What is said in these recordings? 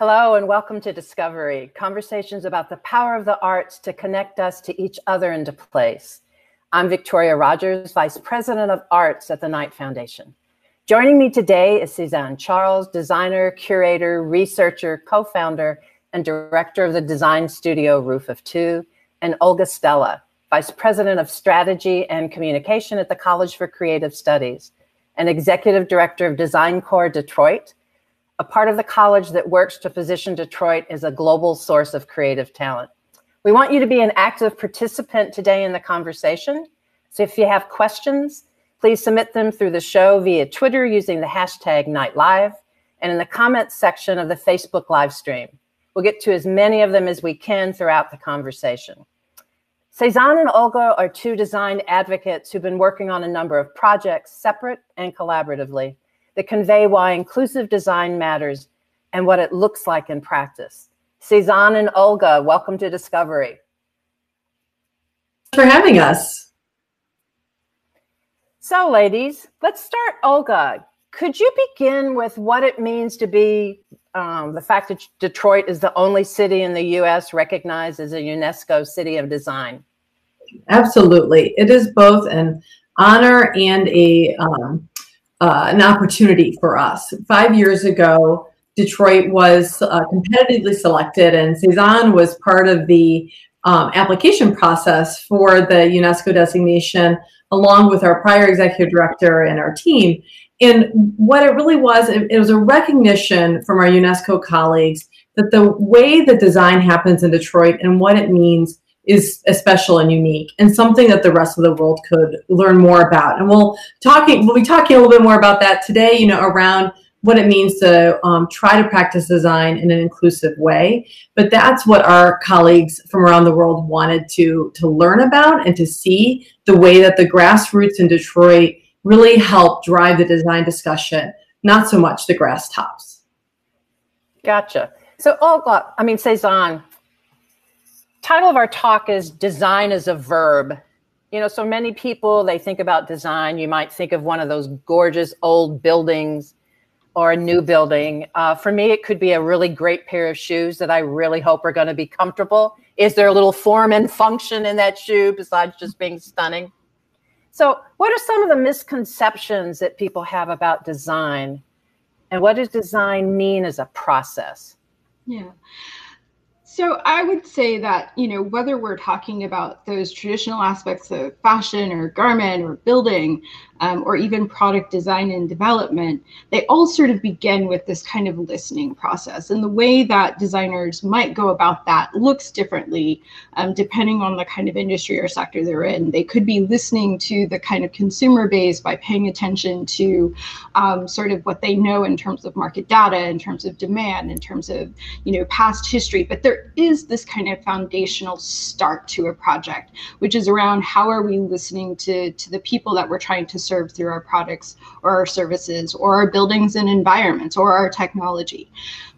Hello, and welcome to Discovery conversations about the power of the arts to connect us to each other and to place. I'm Victoria Rogers, Vice President of Arts at the Knight Foundation. Joining me today is Cezanne Charles, designer, curator, researcher, co founder, and director of the design studio Root of Two, and Olga Stella, Vice President of Strategy and Communication at the College for Creative Studies, and Executive Director of Design Core Detroit a part of the college that works to position Detroit as a global source of creative talent. We want you to be an active participant today in the conversation. So if you have questions, please submit them through the show via Twitter using the hashtag KnightLive and in the comments section of the Facebook live stream. We'll get to as many of them as we can throughout the conversation. Cezanne and Olga are two design advocates who've been working on a number of projects separate and collaboratively that convey why inclusive design matters and what it looks like in practice. Cezanne and Olga, welcome to Discovery. for having us. So, ladies, let's start. Olga, could you begin with what it means to be um, the fact that Detroit is the only city in the US recognized as a UNESCO City of Design? Absolutely. It is both an honor and a um, uh, an opportunity for us. Five years ago, Detroit was uh, competitively selected, and Cezanne was part of the um, application process for the UNESCO designation, along with our prior executive director and our team. And what it really was, it, it was a recognition from our UNESCO colleagues that the way that design happens in Detroit and what it means is special and unique and something that the rest of the world could learn more about. And we'll talking we'll be talking a little bit more about that today, you know, around what it means to um, try to practice design in an inclusive way. But that's what our colleagues from around the world wanted to to learn about and to see the way that the grassroots in Detroit really help drive the design discussion, not so much the grass tops. Gotcha. So, Olga, I mean, Cezanne, title of our talk is design as a verb. You know so many people they think about design. You might think of one of those gorgeous old buildings or a new building. Uh, for me it could be a really great pair of shoes that i really hope are going to be comfortable. Is there a little form and function in that shoe besides just being stunning? So what are some of the misconceptions that people have about design? And what does design mean as a process? Yeah so I would say that, you know, whether we're talking about those traditional aspects of fashion or garment or building, um, or even product design and development, they all sort of begin with this kind of listening process. And the way that designers might go about that looks differently um, depending on the kind of industry or sector they're in. They could be listening to the kind of consumer base by paying attention to um, sort of what they know in terms of market data, in terms of demand, in terms of you know past history. But there is this kind of foundational start to a project, which is around how are we listening to to the people that we're trying to serve through our products or our services or our buildings and environments or our technology.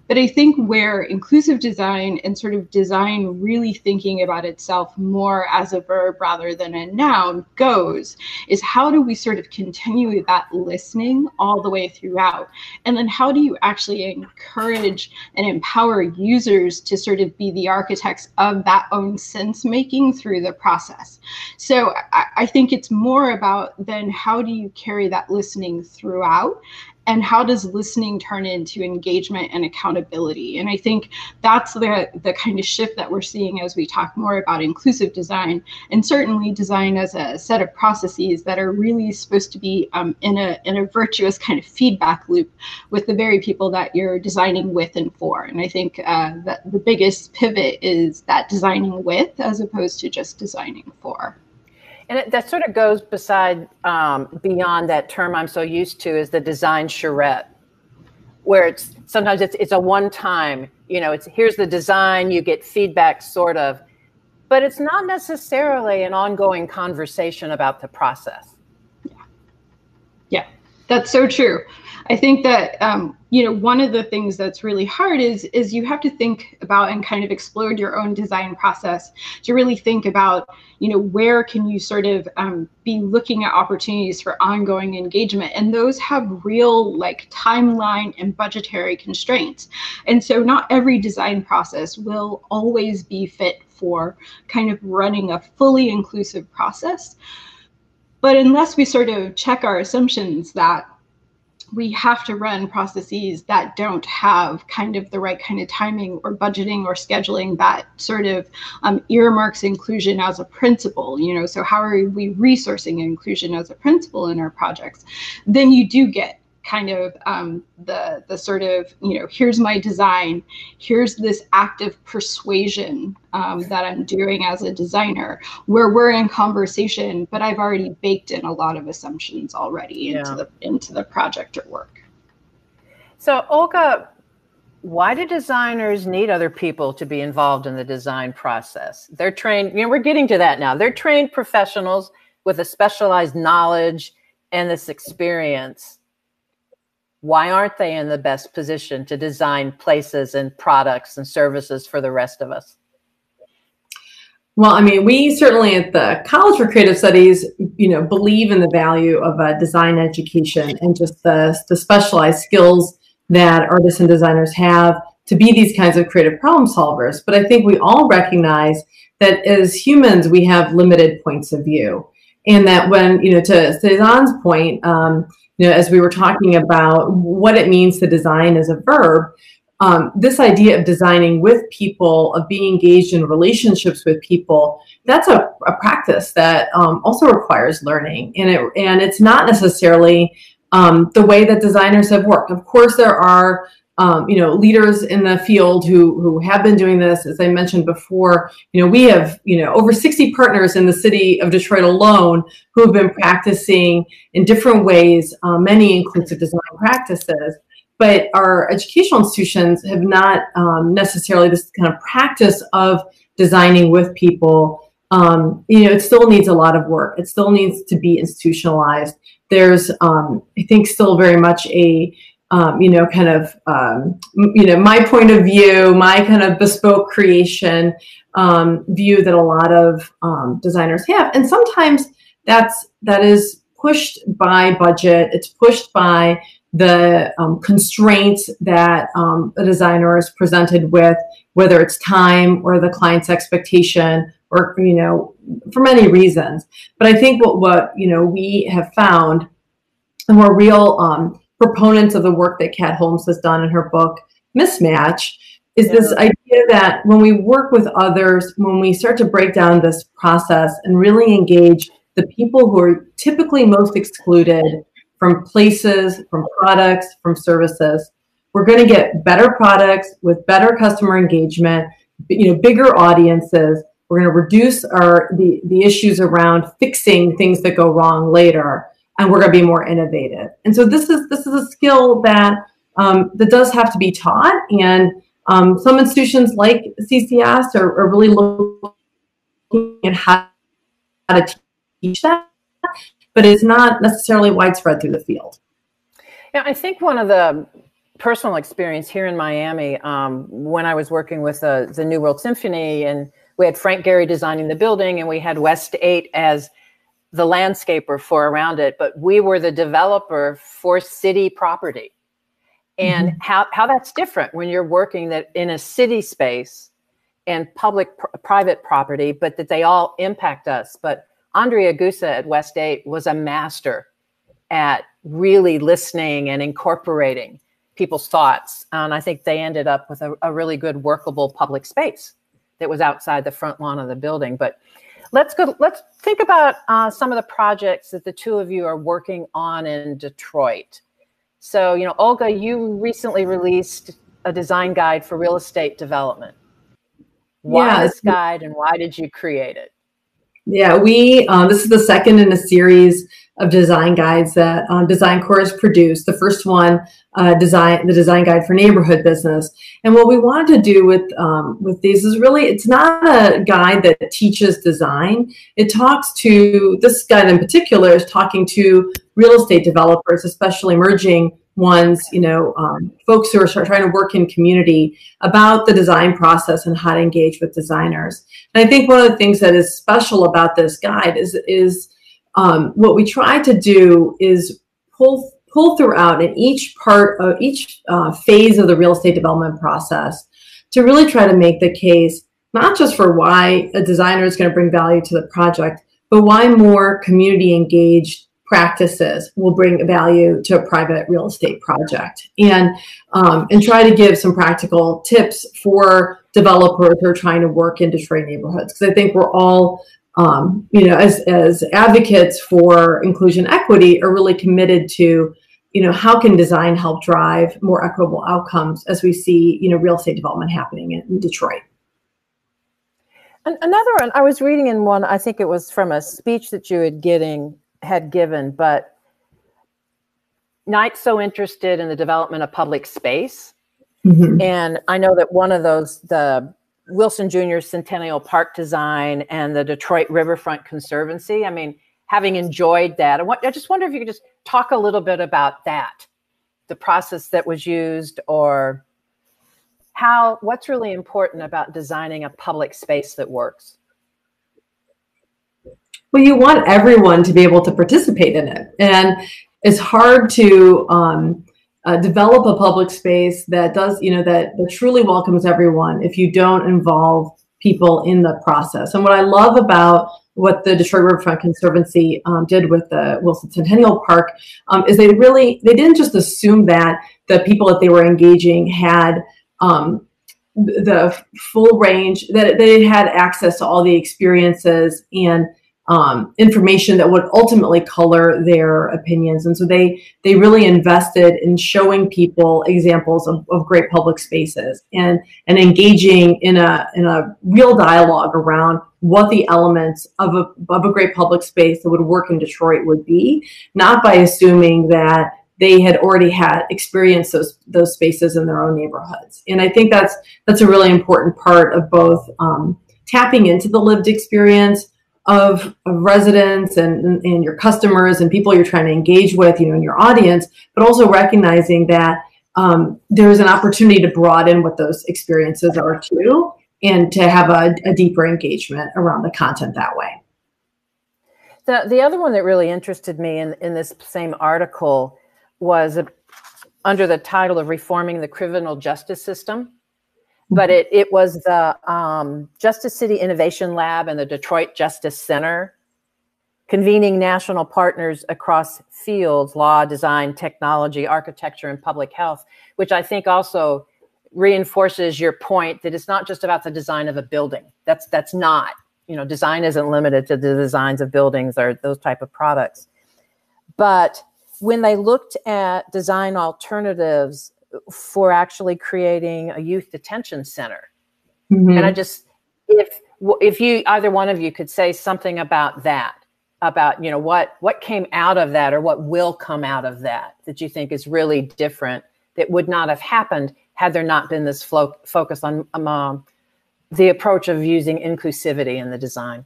But I think where inclusive design and sort of design really thinking about itself more as a verb rather than a noun goes is how do we sort of continue that listening all the way throughout? And then how do you actually encourage and empower users to sort of be the architects of that own sense making through the process? So I, I think it's more about then how do you carry that listening throughout and how does listening turn into engagement and accountability? And i think that's the the kind of shift that we're seeing as we talk more about inclusive design and certainly design as a set of processes that are really supposed to be um, in a in a virtuous kind of feedback loop with the very people that you're designing with and for. And i think uh, that the biggest pivot is that designing with as opposed to just designing for and it, that sort of goes beside, um, beyond that term I'm so used to is the design charrette, where it's sometimes it's it's a one time. You know, it's here's the design, you get feedback, sort of, but it's not necessarily an ongoing conversation about the process. That's so true. I think that um, you know one of the things that's really hard is is you have to think about and kind of explore your own design process to really think about you know where can you sort of um, be looking at opportunities for ongoing engagement. And those have real like timeline and budgetary constraints. And so not every design process will always be fit for kind of running a fully inclusive process but unless we sort of check our assumptions that we have to run processes that don't have kind of the right kind of timing or budgeting or scheduling that sort of um, earmarks inclusion as a principle you know so how are we resourcing inclusion as a principle in our projects then you do get kind of um, the the sort of you know here's my design here's this active persuasion um, that i'm doing as a designer where we're in conversation but i've already baked in a lot of assumptions already into yeah. the into the project or work. So olga why do designers need other people to be involved in the design process? They're trained you know we're getting to that now. They're trained professionals with a specialized knowledge and this experience why aren't they in the best position to design places and products and services for the rest of us? Well, I mean, we certainly at the College for Creative Studies, you know, believe in the value of a design education and just the, the specialized skills that artists and designers have to be these kinds of creative problem solvers. But I think we all recognize that as humans, we have limited points of view. And that when, you know, to Cezanne's point, um, you know, as we were talking about what it means to design as a verb, um, this idea of designing with people, of being engaged in relationships with people, that's a, a practice that um, also requires learning. And it and it's not necessarily um, the way that designers have worked. Of course, there are um, you know, leaders in the field who who have been doing this. As I mentioned before, you know, we have you know over 60 partners in the city of Detroit alone who have been practicing in different ways uh, many inclusive design practices. But our educational institutions have not um, necessarily this kind of practice of designing with people. Um, you know, it still needs a lot of work. It still needs to be institutionalized. There's, um, I think, still very much a um, you know, kind of, um, you know, my point of view, my kind of bespoke creation um, view that a lot of um, designers have, and sometimes that's that is pushed by budget. It's pushed by the um, constraints that um, a designer is presented with, whether it's time or the client's expectation, or you know, for many reasons. But I think what what you know we have found, a more real proponents of the work that Kat Holmes has done in her book, Mismatch, is yeah. this idea that when we work with others, when we start to break down this process and really engage the people who are typically most excluded from places, from products, from services, we're going to get better products with better customer engagement, you know, bigger audiences. We're going to reduce our the, the issues around fixing things that go wrong later and we're going to be more innovative. And so this is this is a skill that um, that does have to be taught, and um, some institutions like CCS are, are really looking at how to teach that, but it's not necessarily widespread through the field. Yeah, I think one of the personal experience here in Miami um, when I was working with the, the New World Symphony and we had Frank Gehry designing the building and we had West 8 as the landscaper for around it, but we were the developer for city property. And mm-hmm. how, how that's different when you're working that in a city space and public pr- private property, but that they all impact us. But Adriaan Geuze at West 8 was a master at really listening and incorporating people's thoughts. And I think they ended up with a, a really good workable public space that was outside the front lawn of the building. But let's go. Let's think about uh, some of the projects that the two of you are working on in Detroit. So, you know, Olga, you recently released a design guide for real estate development. Why yeah. this guide, and why did you create it? Yeah, we. Um, this is the second in a series of design guides that um, Design Core has produced. The first one, uh, design the design guide for neighborhood business. And what we wanted to do with um, with these is really it's not a guide that teaches design. It talks to this guide in particular is talking to real estate developers, especially emerging ones, you know, um, folks who are trying to work in community about the design process and how to engage with designers. And I think one of the things that is special about this guide is is um, what we try to do is pull pull throughout in each part of each uh, phase of the real estate development process to really try to make the case not just for why a designer is going to bring value to the project, but why more community engaged practices will bring value to a private real estate project. And um, and try to give some practical tips for developers who are trying to work in Detroit neighborhoods because I think we're all um, you know, as, as advocates for inclusion equity are really committed to, you know, how can design help drive more equitable outcomes as we see, you know, real estate development happening in, in Detroit. And another one, I was reading in one, I think it was from a speech that you had getting had given, but not so interested in the development of public space. Mm-hmm. And I know that one of those, the Wilson Jr. Centennial Park design and the Detroit Riverfront Conservancy. I mean, having enjoyed that, I just wonder if you could just talk a little bit about that, the process that was used, or how what's really important about designing a public space that works. Well, you want everyone to be able to participate in it, and it's hard to um, uh, develop a public space that does, you know, that, that truly welcomes everyone if you don't involve people in the process. And what I love about what the Detroit Riverfront Conservancy um, did with the Wilson Centennial Park um, is they really they didn't just assume that the people that they were engaging had um, the full range that they had access to all the experiences and um, information that would ultimately color their opinions. And so they they really invested in showing people examples of, of great public spaces and and engaging in a in a real dialogue around what the elements of a of a great public space that would work in Detroit would be, not by assuming that they had already had experienced those those spaces in their own neighborhoods. And I think that's that's a really important part of both um, tapping into the lived experience of, of residents and, and your customers and people you're trying to engage with, you know, in your audience, but also recognizing that um, there's an opportunity to broaden what those experiences are too, and to have a, a deeper engagement around the content that way. The, the other one that really interested me in, in this same article was a, under the title of Reforming the Criminal Justice System but it, it was the um, Justice City Innovation Lab and the Detroit Justice Center convening national partners across fields law, design, technology, architecture, and public health, which I think also reinforces your point that it's not just about the design of a building. That's that's not. You know, design isn't limited to the designs of buildings or those type of products. But when they looked at design alternatives for actually creating a youth detention center. Mm-hmm. And I just, if if you either one of you could say something about that, about you know what what came out of that or what will come out of that that you think is really different that would not have happened had there not been this flo- focus on um, the approach of using inclusivity in the design.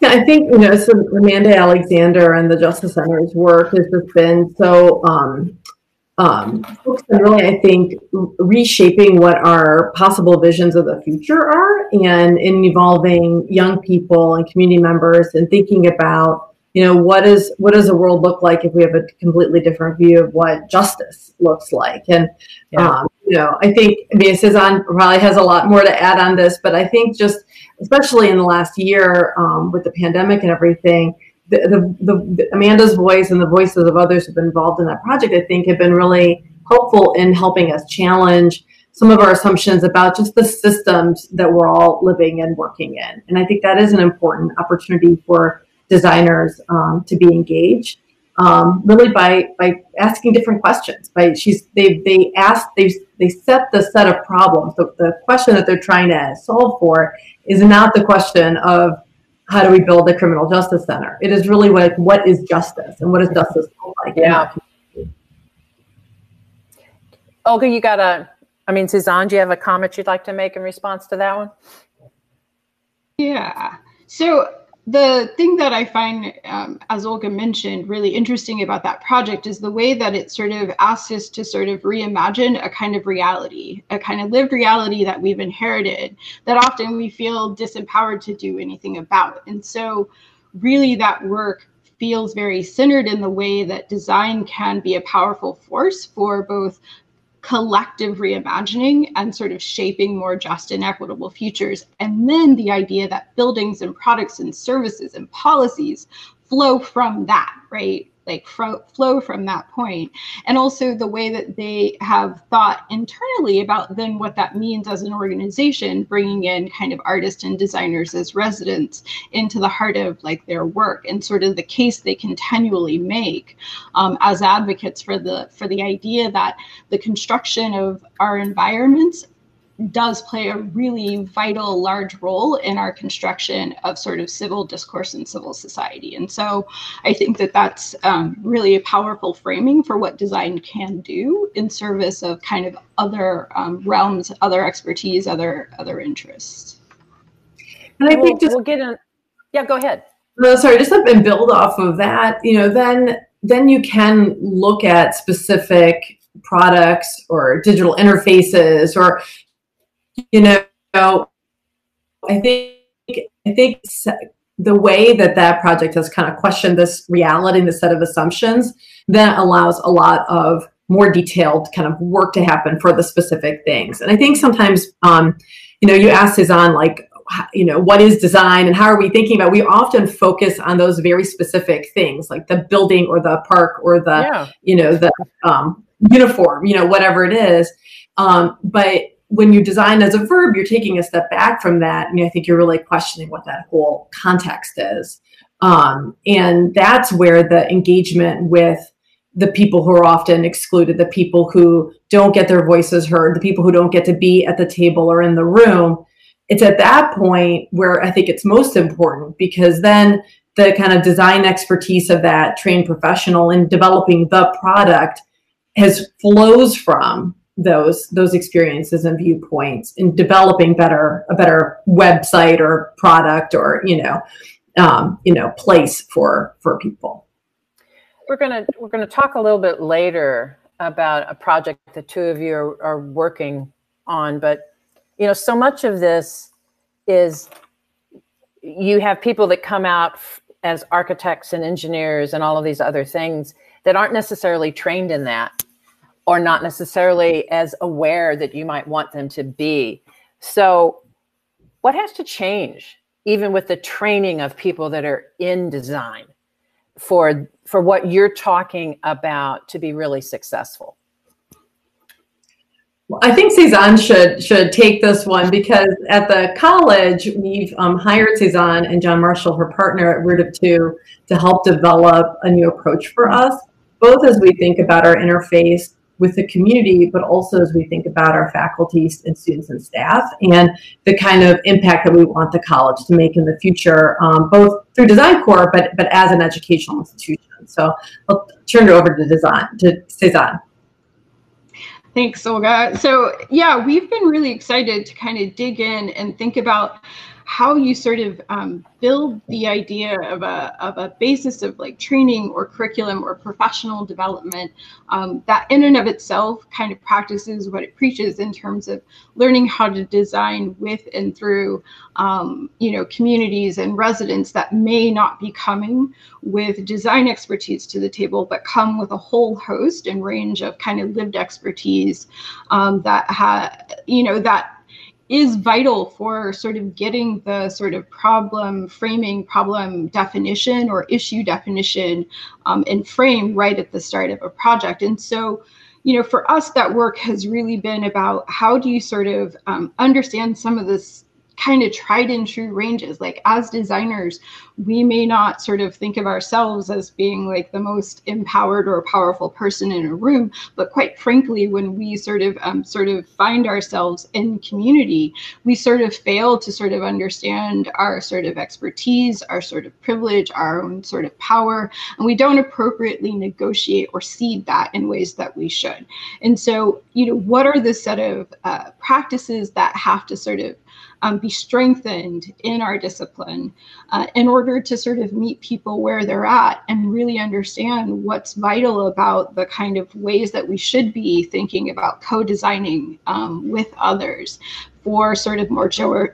Yeah, I think you know, so Amanda Alexander and the Justice Center's work has just been so um, um, and really, I think, reshaping what our possible visions of the future are and in involving young people and community members and thinking about, you know, what is what does the world look like if we have a completely different view of what justice looks like? And, yeah. um, you know, I think, I mean, Cezanne probably has a lot more to add on this, but I think just, especially in the last year um, with the pandemic and everything, the, the, the, Amanda's voice and the voices of others who've been involved in that project, I think, have been really helpful in helping us challenge some of our assumptions about just the systems that we're all living and working in. And I think that is an important opportunity for designers um, to be engaged, um, really by by asking different questions. By she's they they ask they they set the set of problems. So the question that they're trying to solve for is not the question of how do we build a criminal justice center? It is really like what is justice and what does justice look like? Yeah. Olga, you got a, I mean, Suzanne, do you have a comment you'd like to make in response to that one? Yeah. So the thing that I find, um, as Olga mentioned, really interesting about that project is the way that it sort of asks us to sort of reimagine a kind of reality, a kind of lived reality that we've inherited that often we feel disempowered to do anything about. And so, really, that work feels very centered in the way that design can be a powerful force for both collective reimagining and sort of shaping more just and equitable futures. And then the idea that buildings and products and services and policies flow from that, right? Like fro- flow from that point. And also the way that they have thought internally about then what that means as an organization bringing in kind of artists and designers as residents into the heart of like their work and sort of the case they continually make um, as advocates for the for the idea that the construction of our environments does play a really vital, large role in our construction of sort of civil discourse and civil society. And so I think that that's um, really a powerful framing for what design can do in service of kind of other um, realms, other expertise, other other interests. And I think we'll, just, we'll get in. Yeah, go ahead. No, sorry, just up and build off of that. You know, then then you can look at specific products or digital interfaces or you know, I think I think the way that that project has kind of questioned this reality and the set of assumptions then allows a lot of more detailed kind of work to happen for the specific things. And I think sometimes, um, you know, you ask Cezanne like, you know, what is design and how are we thinking about? We often focus on those very specific things, like the building or the park or the, yeah. you know, the um, uniform, you know, whatever it is. Um, but when you design as a verb, you're taking a step back from that. And I think you're really questioning what that whole context is. Um, and that's where the engagement with the people who are often excluded, the people who don't get their voices heard, the people who don't get to be at the table or in the room, it's at that point where I think it's most important because then the kind of design expertise of that trained professional in developing the product has flows from those those experiences and viewpoints in developing better a better website or product or you know um, you know place for for people. We're gonna we're gonna talk a little bit later about a project the two of you are, are working on but you know so much of this is you have people that come out as architects and engineers and all of these other things that aren't necessarily trained in that or not necessarily as aware that you might want them to be. So, what has to change, even with the training of people that are in design, for for what you're talking about to be really successful? Well, I think Cezanne should should take this one because at the college we've um, hired Cezanne and John Marshall, her partner at Root of Two, to help develop a new approach for us, both as we think about our interface with the community, but also as we think about our faculty and students and staff and the kind of impact that we want the college to make in the future, um, both through Design Core, but, but as an educational institution. So I'll turn it over to Design, to Cezanne. Thanks, Olga. So yeah, we've been really excited to kind of dig in and think about how you sort of um, build the idea of a, of a basis of like training or curriculum or professional development um, that in and of itself kind of practices what it preaches in terms of learning how to design with and through um, you know communities and residents that may not be coming with design expertise to the table but come with a whole host and range of kind of lived expertise um, that ha you know that is vital for sort of getting the sort of problem framing, problem definition, or issue definition um, and frame right at the start of a project. And so, you know, for us, that work has really been about how do you sort of um, understand some of this kind of tried and true ranges. Like as designers, we may not sort of think of ourselves as being like the most empowered or powerful person in a room, but quite frankly, when we sort of um, sort of find ourselves in community, we sort of fail to sort of understand our sort of expertise, our sort of privilege, our own sort of power, and we don't appropriately negotiate or cede that in ways that we should. And so, you know, what are the set of uh, practices that have to sort of um, be strengthened in our discipline uh, in order to sort of meet people where they're at and really understand what's vital about the kind of ways that we should be thinking about co-designing um, with others for sort of more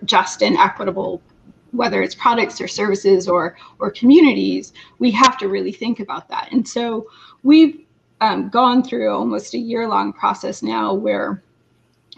just and equitable whether it's products or services or or communities we have to really think about that. And so we've um, gone through almost a year long process now where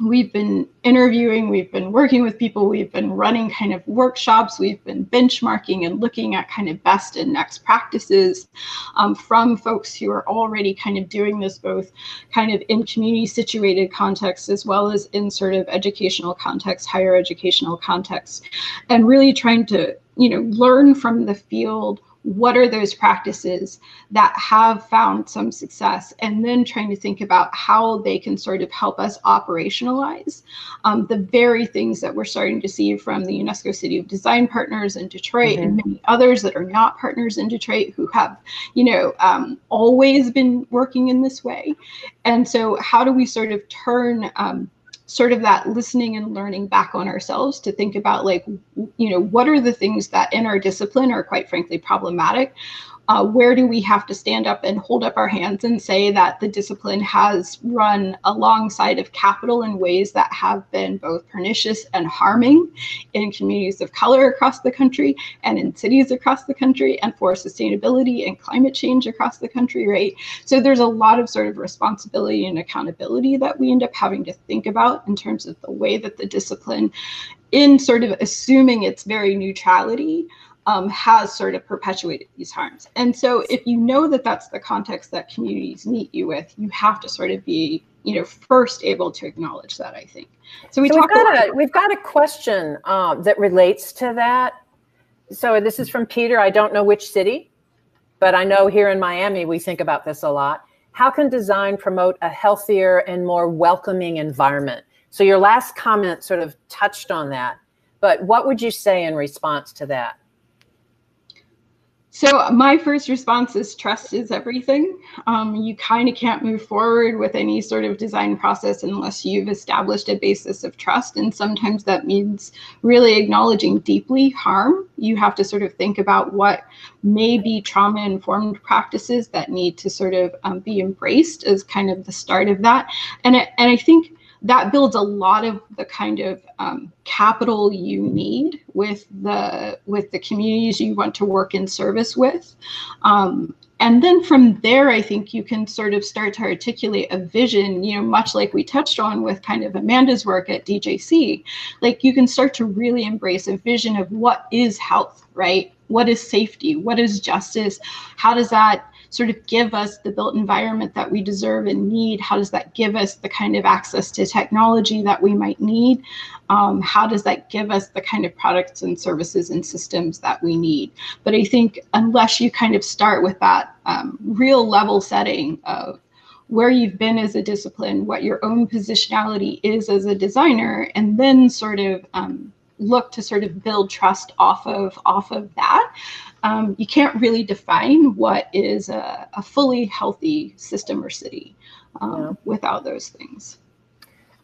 we've been interviewing, we've been working with people, we've been running kind of workshops, we've been benchmarking and looking at kind of best and next practices um, from folks who are already kind of doing this both kind of in community situated contexts as well as in sort of educational context, higher educational context, and really trying to, you know, learn from the field what are those practices that have found some success and then trying to think about how they can sort of help us operationalize um, the very things that we're starting to see from the unesco city of design partners in detroit mm-hmm. and many others that are not partners in detroit who have you know um, always been working in this way and so how do we sort of turn um, sort of that listening and learning back on ourselves to think about like you know what are the things that in our discipline are quite frankly problematic uh, where do we have to stand up and hold up our hands and say that the discipline has run alongside of capital in ways that have been both pernicious and harming in communities of color across the country and in cities across the country and for sustainability and climate change across the country, right? So there's a lot of sort of responsibility and accountability that we end up having to think about in terms of the way that the discipline in sort of assuming its very neutrality um, has sort of perpetuated these harms. And so, if you know that that's the context that communities meet you with, you have to sort of be, you know, first able to acknowledge that. I think. So we so talk. We've got, a, we've got a question um, that relates to that. So this is from Peter. I don't know which city, but I know here in Miami we think about this a lot. How can design promote a healthier and more welcoming environment? So your last comment sort of touched on that, but what would you say in response to that? So my first response is trust is everything. Um, you kind of can't move forward with any sort of design process unless you've established a basis of trust. And sometimes that means really acknowledging deeply harm. You have to sort of think about what may be trauma informed practices that need to sort of um, be embraced as kind of the start of that. And, it, and I think that builds a lot of the kind of um, capital you need with the with the communities you want to work in service with. Um, and then from there i think you can sort of start to articulate a vision you know much like we touched on with kind of amanda's work at djc like you can start to really embrace a vision of what is health right? What is safety? What is justice? How does that sort of give us the built environment that we deserve and need? How does that give us the kind of access to technology that we might need? Um, how does that give us the kind of products and services and systems that we need? But I think unless you kind of start with that um, real level setting of where you've been as a discipline, what your own positionality is as a designer, and then sort of um, look to sort of build trust off of off of that um, you can't really define what is a, a fully healthy system or city um, yeah. without those things.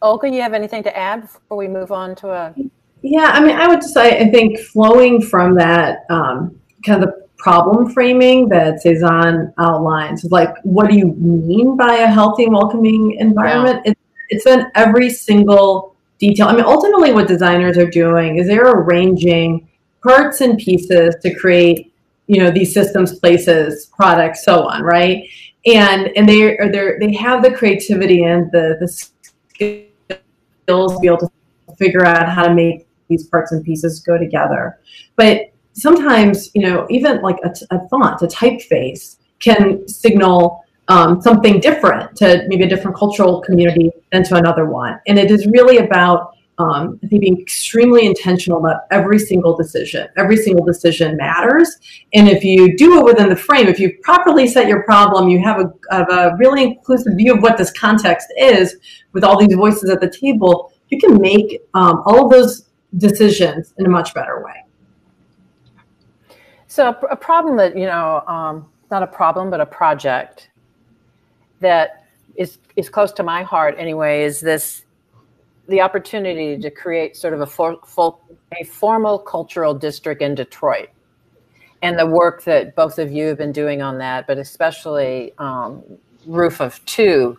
Olga, you have anything to add before we move on to a? Yeah, I mean, I would say I think flowing from that um, kind of the problem framing that Cezanne outlines, like what do you mean by a healthy, welcoming environment? Yeah. It, it's in every single detail. I mean, ultimately, what designers are doing is they're arranging parts and pieces to create you know these systems places products so on right? And and they are they they have the creativity and the the skills to be able to figure out how to make these parts and pieces go together. But sometimes you know even like a, a font a typeface can signal um, something different to maybe a different cultural community than to another one. And it is really about um, I think being extremely intentional about every single decision. Every single decision matters. And if you do it within the frame, if you properly set your problem, you have a, have a really inclusive view of what this context is with all these voices at the table, you can make um, all of those decisions in a much better way. So, a problem that, you know, um, not a problem, but a project that is, is close to my heart anyway is this the opportunity to create sort of a, for, full, a formal cultural district in Detroit and the work that both of you have been doing on that, but especially um, Root of Two.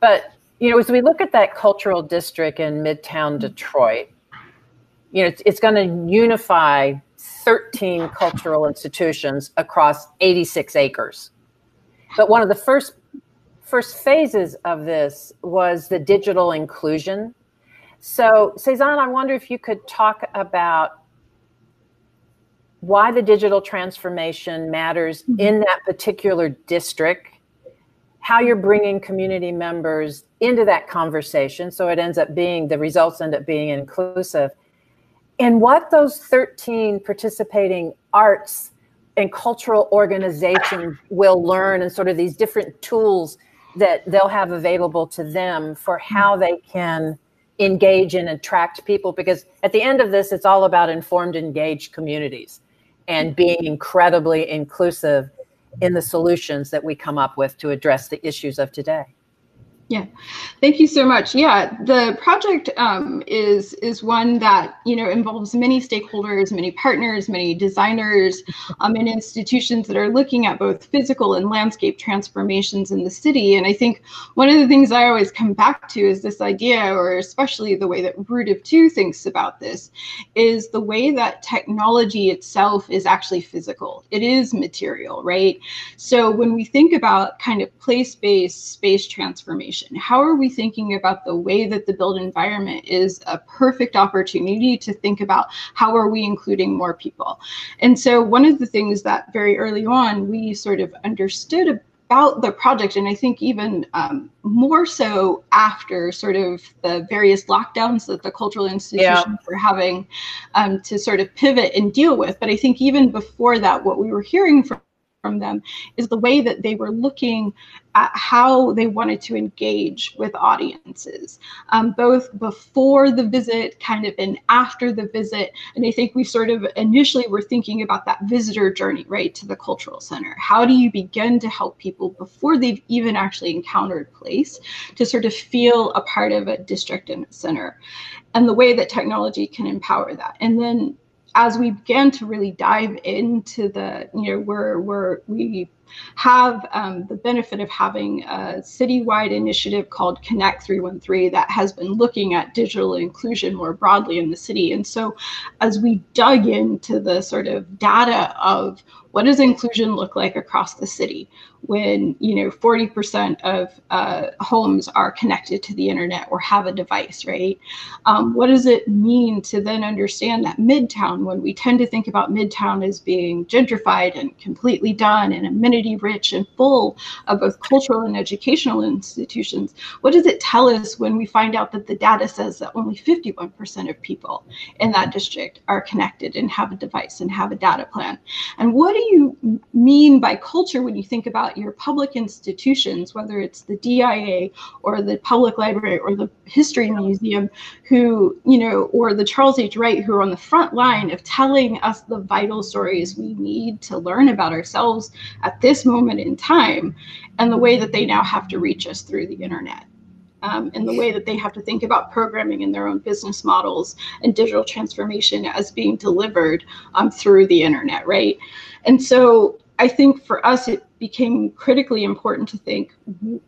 But, you know, as we look at that cultural district in Midtown Detroit, you know, it's, it's going to unify 13 cultural institutions across 86 acres. But one of the first first phases of this was the digital inclusion. So, Cezanne, I wonder if you could talk about why the digital transformation matters mm-hmm. in that particular district, how you're bringing community members into that conversation so it ends up being the results end up being inclusive, and what those 13 participating arts and cultural organizations will learn and sort of these different tools that they'll have available to them for how they can engage and attract people because at the end of this it's all about informed engaged communities and being incredibly inclusive in the solutions that we come up with to address the issues of today yeah, thank you so much. Yeah, the project um, is is one that you know involves many stakeholders, many partners, many designers, um, and institutions that are looking at both physical and landscape transformations in the city. And I think one of the things I always come back to is this idea, or especially the way that Root of Two thinks about this, is the way that technology itself is actually physical. It is material, right? So when we think about kind of place-based space transformation how are we thinking about the way that the built environment is a perfect opportunity to think about how are we including more people? And so one of the things that very early on we sort of understood about the project, and I think even um, more so after sort of the various lockdowns that the cultural institutions yeah. were having um, to sort of pivot and deal with. But I think even before that, what we were hearing from from them is the way that they were looking at how they wanted to engage with audiences, um, both before the visit, kind of and after the visit. And I think we sort of initially were thinking about that visitor journey, right, to the cultural center. How do you begin to help people before they've even actually encountered place to sort of feel a part of a district and center? And the way that technology can empower that. And then as we began to really dive into the, you know, where where we have um, the benefit of having a citywide initiative called Connect 313 that has been looking at digital inclusion more broadly in the city. And so, as we dug into the sort of data of what does inclusion look like across the city when you know 40% of uh, homes are connected to the internet or have a device right? Um, what does it mean to then understand that midtown when we tend to think about midtown as being gentrified and completely done and amenity rich and full of both cultural and educational institutions what does it tell us when we find out that the data says that only 51% of people in that district are connected and have a device and have a data plan? And what do you mean by culture when you think about your public institutions, whether it's the DIA or the public library or the history museum, who, you know, or the Charles H. Wright, who are on the front line of telling us the vital stories we need to learn about ourselves at this moment in time, and the way that they now have to reach us through the internet um, and the way that they have to think about programming in their own business models and digital transformation as being delivered um, through the internet, right? And so I think for us, it became critically important to think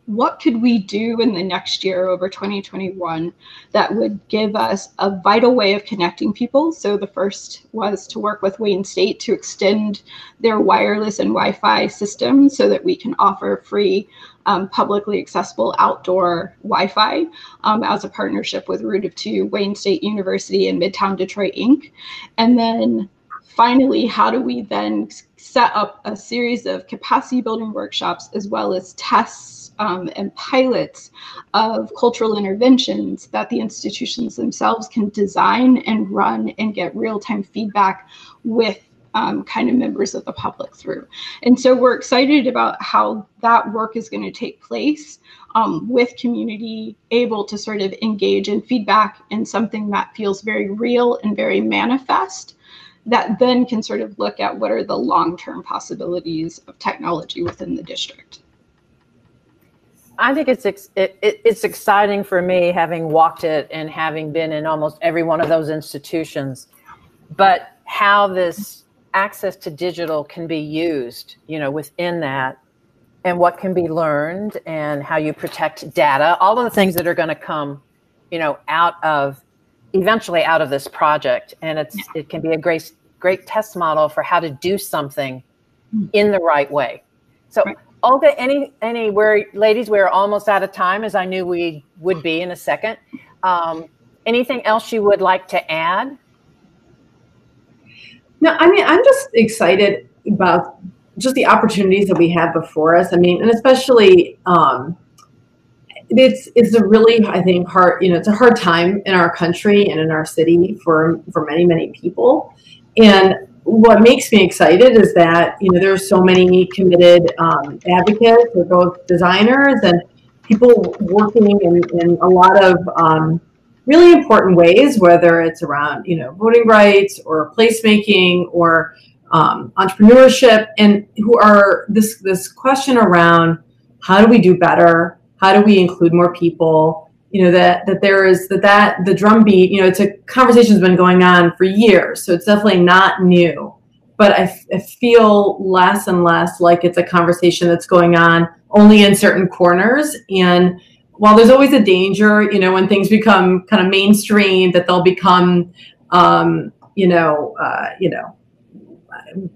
what could we do in the next year over 2021 that would give us a vital way of connecting people? So the first was to work with wayne state to extend their wireless and wi-fi system so that we can offer free um, publicly accessible outdoor wi-fi um, as a partnership with root of two wayne state university and midtown detroit inc. And then finally how do we then set up a series of capacity building workshops as well as tests um, and pilots of cultural interventions that the institutions themselves can design and run and get real-time feedback with um, kind of members of the public through. And so we're excited about how that work is going to take place um, with community able to sort of engage in feedback in something that feels very real and very manifest that then can sort of look at what are the long-term possibilities of technology within the district. I think it's it, it, it's exciting for me having walked it and having been in almost every one of those institutions, but how this access to digital can be used, you know, within that, and what can be learned, and how you protect data, all of the things that are going to come, you know, out of eventually out of this project, and it's it can be a great great test model for how to do something hmm. in the right way. So. Right Olga, any any where ladies, we're almost out of time, as I knew we would be in a second. Um, anything else you would like to add? No, I mean I'm just excited about just the opportunities that we have before us. I mean, and especially um, it's it's a really I think hard you know it's a hard time in our country and in our city for for many many people, and what makes me excited is that you know there's so many committed um, advocates for both designers and people working in, in a lot of um, really important ways, whether it's around you know voting rights or placemaking or um, entrepreneurship, and who are this this question around how do we do better? How do we include more people? you know that that there is that that the drumbeat you know it's a conversation's been going on for years so it's definitely not new but I, I feel less and less like it's a conversation that's going on only in certain corners and while there's always a danger you know when things become kind of mainstream that they'll become um, you know uh, you know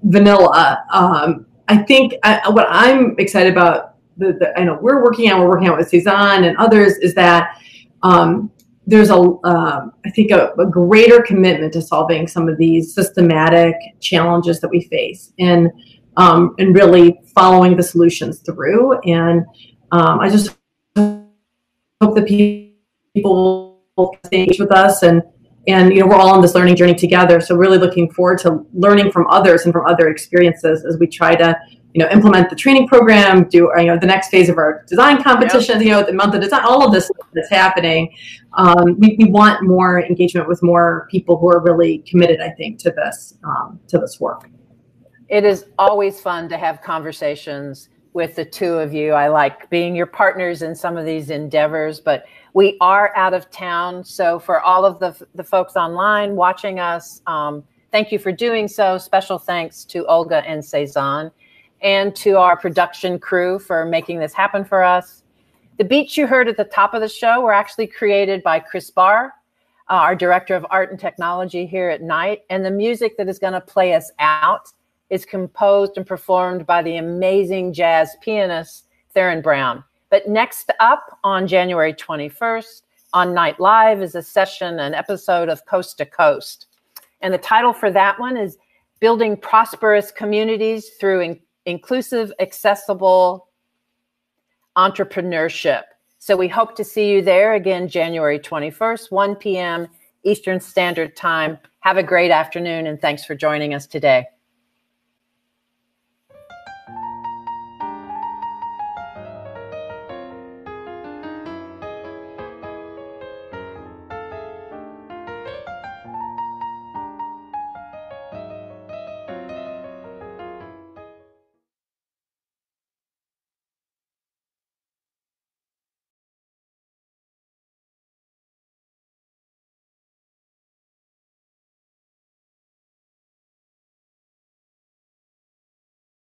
vanilla um, i think I, what i'm excited about the, the, I know we're working on, we're working on with Cézanne and others, is that um, there's a, uh, I think, a, a, greater commitment to solving some of these systematic challenges that we face, and um, and really following the solutions through. And um, I just hope that people will engage with us, and and you know we're all on this learning journey together. So really looking forward to learning from others and from other experiences as we try to you know, implement the training program, do you know the next phase of our design competition, yep. you know, the month of design, all of this that's happening. Um, we, we want more engagement with more people who are really committed, I think, to this um, to this work. It is always fun to have conversations with the two of you. I like being your partners in some of these endeavors, but we are out of town. So for all of the, the folks online watching us, um, thank you for doing so. Special thanks to Olga and Cézanne and to our production crew for making this happen for us. The beats you heard at the top of the show were actually created by Chris Barr, uh, our director of art and technology here at Knight. And the music that is going to play us out is composed and performed by the amazing jazz pianist Theron Brown. But next up on January 21st on Knight Live is a session, an episode of Coast to Coast. And the title for that one is Building Prosperous Communities Through inclusive, accessible entrepreneurship. So we hope to see you there again, January 21st, 1 p.m. Eastern Standard Time. Have a great afternoon and thanks for joining us today.